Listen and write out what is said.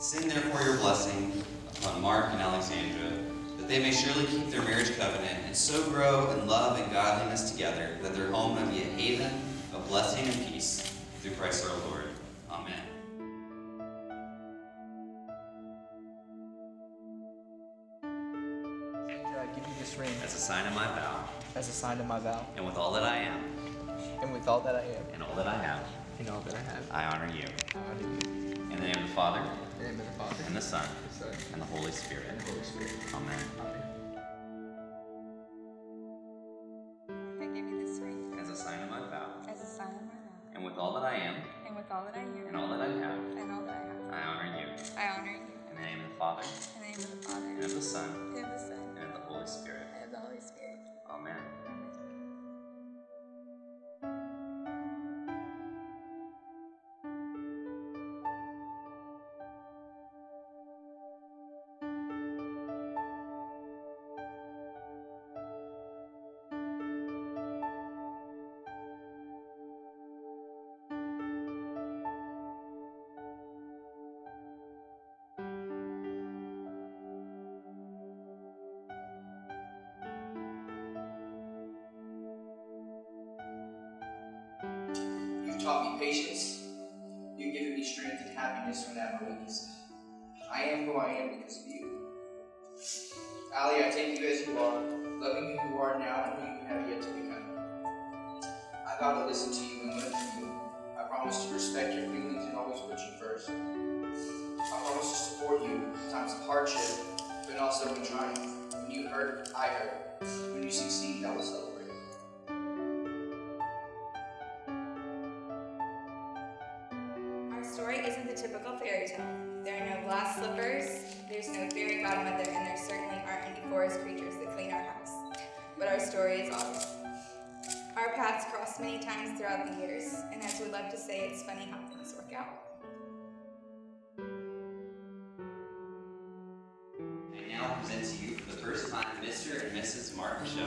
Send therefore your blessing upon Marc and Alexandra, that they may surely keep their marriage covenant and so grow in love and godliness together, that their home may be a haven of blessing and peace through Christ our Lord. Amen. I uh, give you this ring As a sign of my vow, as a sign of my vow, and with all that I am, and with all that I am, and all that I have, and all that I have, I honor you. I honor you. In the name of the Father, In the name of the Father, and the Son, the Son, and the Holy Spirit. and the Holy Spirit. Amen. Amen. I give you this ring As a sign of my vow, as a sign of my vow, and with all that I am, and with all that I am and all that I have, and all that I have, I honor you. I honor you. In the name of the Father, In the name of the Father, and of the Son, and of the Son, and of the Holy Spirit. and of the Holy Spirit. Taught me patience. You've given me strength and happiness when I'm weakest. I am who I am because of you. Ali, I take you as you are, loving who you are now and who you have yet to become. I vow to listen to you and learn from you. I promise to respect your feelings and always put you first. I promise to support you in times of hardship, but also in triumph. When you hurt, I hurt. When you succeed, I will celebrate. Story isn't the typical fairy tale. There are no glass slippers, there's no fairy godmother, and there certainly aren't any forest creatures that clean our house. But our story is ours. Our paths crossed many times throughout the years, and as we love to say, it's funny how things work out. I now present to you for the first time Mr. and Mrs. Marc Michel.